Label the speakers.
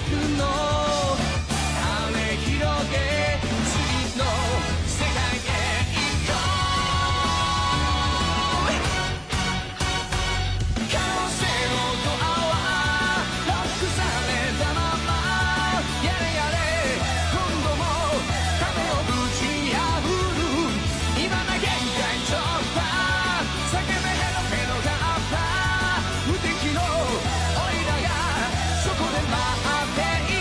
Speaker 1: くの There is